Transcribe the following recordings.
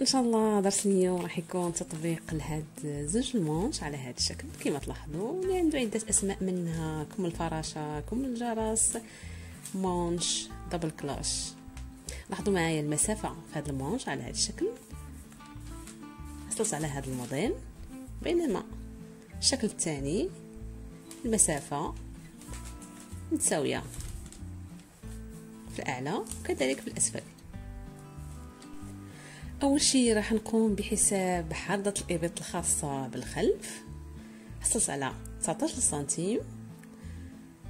إن شاء الله درس اليوم راح يكون تطبيق لهاد زوج ال manches على هاد الشكل كما تلاحظوا اللي عنده عدة أسماء منها كم الفراشة كم الجرس manche double cloche لاحظوا معايا المسافة في هاد ال manche على هاد الشكل. حصلت على هاد الموديل. بينما الشكل الثاني المسافة متساوية في الأعلى وكذلك في الأسفل. أول شيء راح نقوم بحساب حردة الإبط الخاصة بالخلف. حصلت على 19 سنتيم.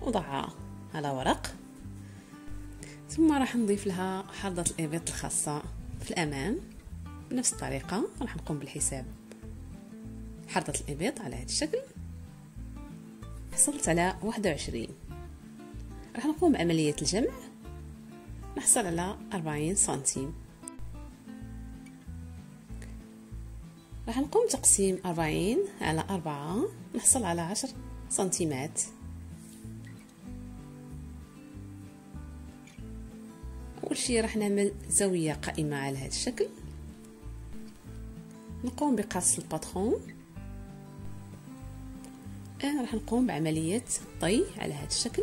وضعها على ورق. ثم راح نضيف لها حردة الإبط الخاصة في الأمام. بنفس الطريقة راح نقوم بالحساب حردة الإبط على هذا الشكل. حصلت على 21 راح نقوم بعملية الجمع. نحصل على 40 سنتيم. راح نقوم تقسيم أربعين على أربعة نحصل على عشر سنتيمات أول شي راح نعمل زاوية قائمة على هذا الشكل. نقوم بقص الباترون. الآن راح نقوم بعملية طي على هذا الشكل.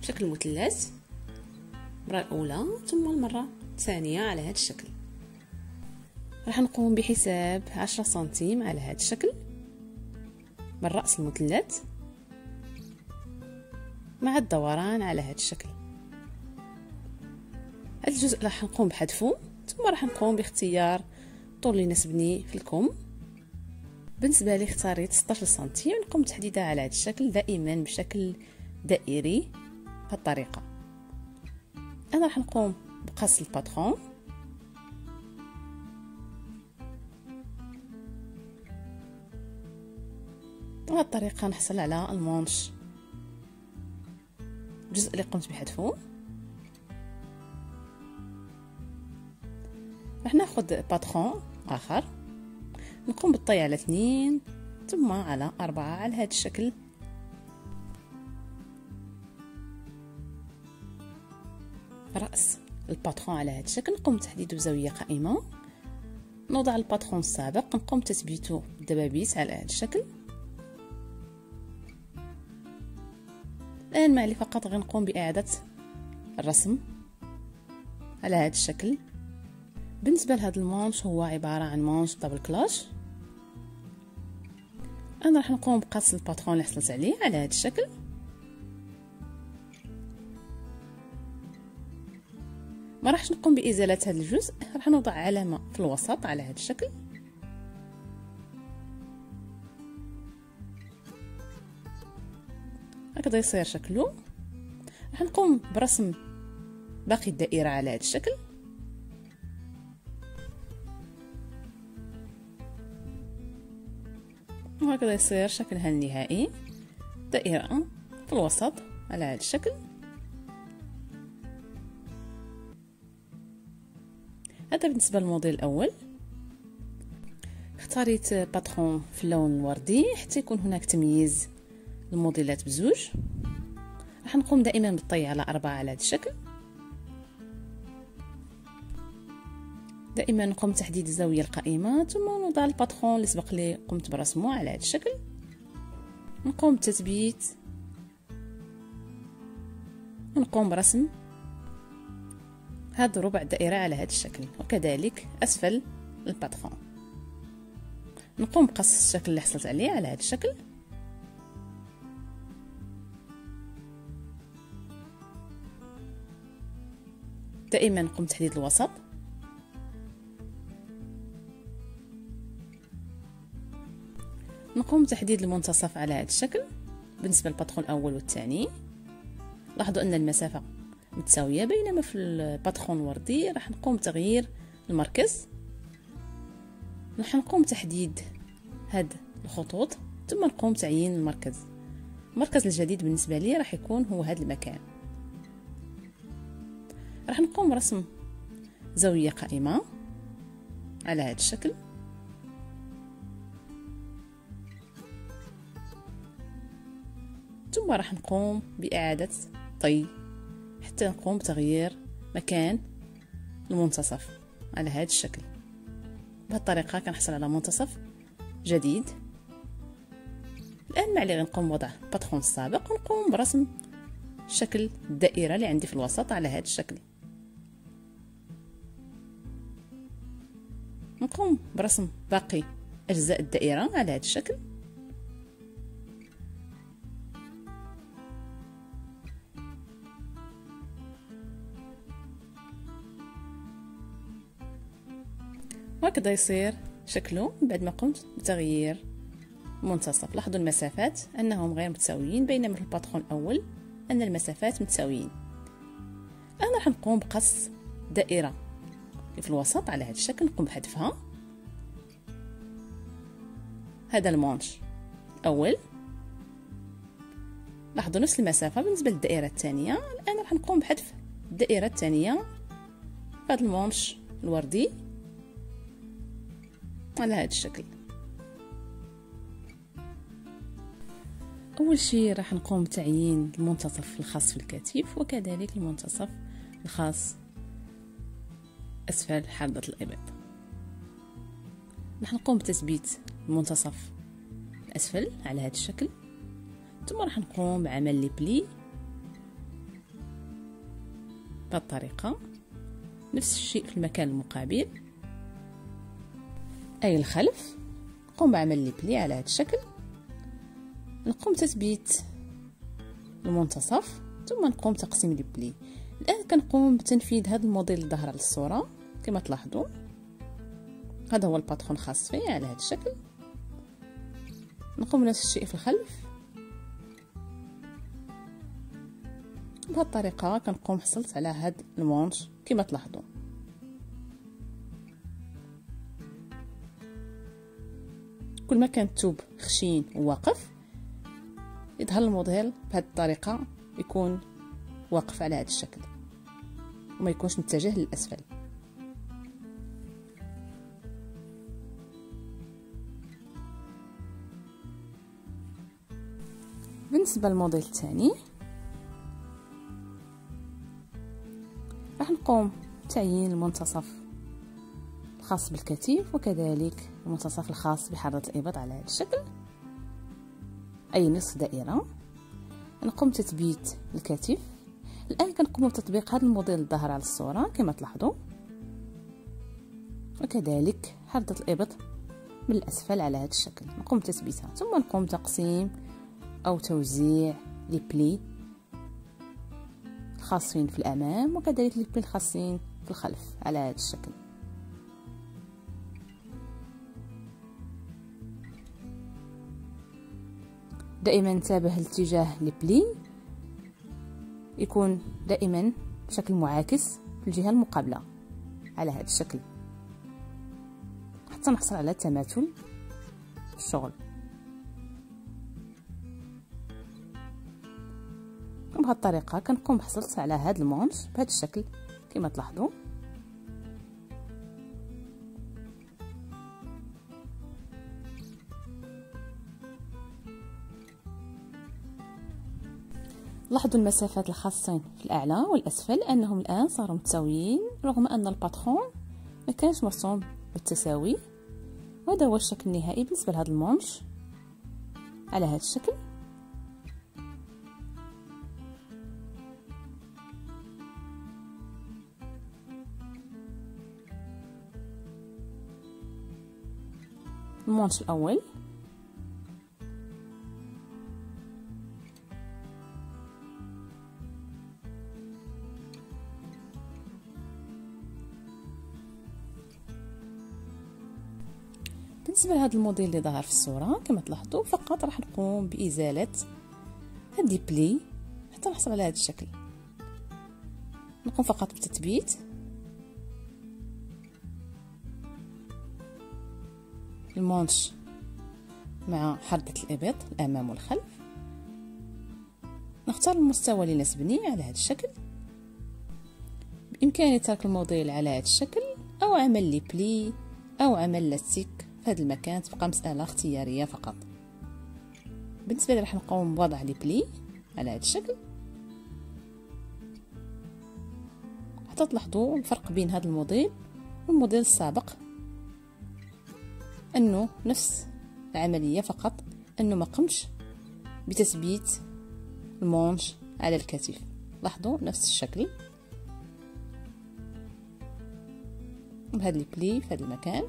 بشكل مثلث المرة الأولى ثم المرة الثانية على هذا الشكل. راح نقوم بحساب عشرة سنتيم على هذا الشكل. من رأس المثلث. مع الدوران على هذا الشكل. هذا الجزء راح نقوم بحذفه ثم راح نقوم باختيار الطول اللي يناسبني في الكم. بالنسبة لي اختاريت 16 سنتيم. نقوم بتحديدها على هذا الشكل دائما بشكل دائري بهالطريقه أنا راح نقوم بقص الباترون. بهذه الطريقة نحصل على المونش. الجزء اللي قمت بحذفه. راح ناخذ باترون آخر. نقوم بالطي على اثنين ثم على أربعة على هذا الشكل. رأس الباترون على هذا الشكل. نقوم بتحديده بزاوية قائمة. نوضع الباترون السابق. نقوم تثبيته بالدبابيس على هذا الشكل. الآن معلي فقط غنقوم بإعادة الرسم على هذا الشكل. بالنسبة لهذا المونش هو عبارة عن مونش دبل كلاش أنا راح نقوم بقص الباترون اللي حصلت عليه على هذا الشكل. ما راحش نقوم بإزالة هذا الجزء راح نوضع علامة في الوسط على هذا الشكل. هكذا يصير شكله؟ راح نقوم برسم باقي الدائرة على هذا الشكل. وهكذا يصير شكلها النهائي. دائرة في الوسط على هذا الشكل. هذا بالنسبة للموديل الأول. اختاريت باترون في اللون الوردي حتى يكون هناك تمييز الموديلات بزوج. راح نقوم دائما بالطي على أربعة على هذا الشكل. دائما نقوم بتحديد الزاوية القائمة ثم نوضع الباترون اللي سبق لي قمت برسمه على هذا الشكل. نقوم بتثبيت. ونقوم برسم هذا ربع الدائرة على هذا الشكل وكذلك أسفل الباترون. نقوم بقص الشكل اللي حصلت عليه على هذا الشكل. دائما نقوم بتحديد الوسط. نقوم بتحديد المنتصف على هذا الشكل بالنسبة للباترون الأول والثاني. لاحظوا أن المسافة متساوية بينما في الباترون الوردي. راح نقوم بتغيير المركز. راح نقوم بتحديد هاد الخطوط. ثم نقوم بتعيين المركز. المركز الجديد بالنسبة لي راح يكون هو هذا المكان. راح نقوم برسم زاوية قائمة على هذا الشكل. ثم راح نقوم بإعادة طي حتى نقوم بتغيير مكان المنتصف على هذا الشكل. بهذه الطريقة كنحصل على منتصف جديد. الآن ما علي غنقوم بوضع الباترون السابق ونقوم برسم شكل الدائره اللي عندي في الوسط على هذا الشكل. نقوم برسم باقي أجزاء الدائرة على هذا الشكل. وهكذا يصير شكله بعد ما قمت بتغيير المنتصف لاحظوا المسافات أنهم غير متساويين بينما في الباترون الأول أن المسافات متساويين. الآن راح نقوم بقص دائره في الوسط على هذا الشكل نقوم بحذفها. هذا المونش الأول. لاحظوا نفس المسافة بالنسبة للدائرة الثانية. الآن راح نقوم بحذف الدائرة الثانية. هذا المونش الوردي على هذا الشكل. أول شيء راح نقوم بتعيين المنتصف الخاص في الكتف وكذلك المنتصف الخاص أسفل حردة الابط راح نقوم بتثبيت المنتصف الأسفل على هذا الشكل. ثم راح نقوم بعمل لي بلي بهذه الطريقة نفس الشيء في المكان المقابل. أي الخلف. نقوم بعمل لي بلي على هذا الشكل. نقوم تثبيت المنتصف. ثم نقوم تقسيم لي بلي. الآن كنقوم بتنفيذ هذا الموديل الظهر على الصورة كما تلاحظوا. هذا هو الباترون خاص فيه على هذا الشكل. نقوم نفس الشيء في الخلف. بهذه الطريقة كنقوم حصلت على هذا المونش كما تلاحظوا. كل ما كان الثوب خشين وواقف يظهر الموديل بهذه الطريقة يكون واقف على هذا الشكل. وما يكونش متجه للأسفل. بالنسبة للموديل الثاني راح نقوم بتعيين المنتصف الخاص بالكتف وكذلك المنتصف الخاص بحرة الإبط على هذا الشكل. أي نصف دائرة. نقوم بتثبيت الكتف الآن كنقوم بتطبيق هذا الموديل الظاهر على الصورة كما تلاحظوا. وكذلك حردة الإبط من الأسفل على هذا الشكل. نقوم بتثبيتها ثم نقوم تقسيم أو توزيع لي بلي الخاصين في الأمام وكذلك لي بلي الخاصين في الخلف على هذا الشكل. دائما انتبه لاتجاه البلي يكون دائما بشكل معاكس في الجهة المقابلة على هذا الشكل. حتى نحصل على تماثل الشغل. بهذه الطريقة كنقوم بحصلت على هذا المونش بهذا الشكل. كما تلاحظوا لاحظوا المسافات الخاصين في الإعلى والأسفل أنهم الآن صاروا متساويين رغم أن الباترون ما كانش مرسوم بالتساوي وهذا هو الشكل النهائي بالنسبة لهذا المونش على هذا الشكل. المونش الأول. بالنسبة لهذا الموديل اللي ظهر في الصورة كما تلاحظوا فقط راح نقوم بإزالة هاد بلي حتى نحصل على هذا الشكل. نقوم فقط بتثبيت. المونش مع حردة الإبط الأمام والخلف. نختار المستوى اللي يناسبني على هذا الشكل. بإمكاني ترك الموديل على هذا الشكل أو عمل لي بلي أو عمل لاستيك. هذا المكان تبقى مسألة اختيارية فقط. بالنسبة لي راح نقوم بوضع لي بلي على هذا الشكل. حتى تلاحظوا الفرق بين هذا الموديل والموديل السابق. أنه نفس العملية فقط أنه ما قمش بتثبيت المونش على الكتف. لاحظوا نفس الشكل. بهذا البلي في هذا المكان.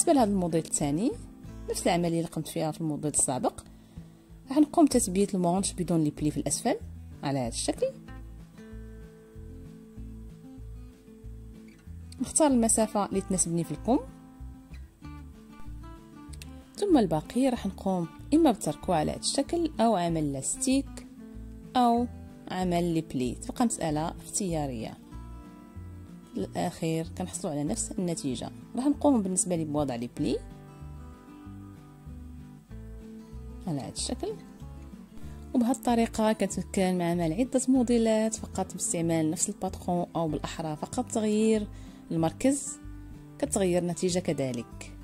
بالنسبة لهذا الموديل الثاني نفس العملية اللي قمت فيها في الموديل السابق. راح نقوم تثبيت المونش بدون لي بلي في الأسفل على هذا الشكل. نختار المسافة اللي تناسبني في الكم ثم الباقي راح نقوم إما بتركه على هذا الشكل أو عمل لاستيك أو عمل لي بلي تبقى مسألة اختيارية. الأخير كنحصلوا على نفس النتيجة. راح نقوم بالنسبة لي بوضع لي بلي. على هذا الشكل. وبهذه الطريقة كتمكن من عمل عدة موديلات فقط باستعمال نفس الباترون أو بالأحرى فقط تغيير المركز كتغير النتيجة كذلك.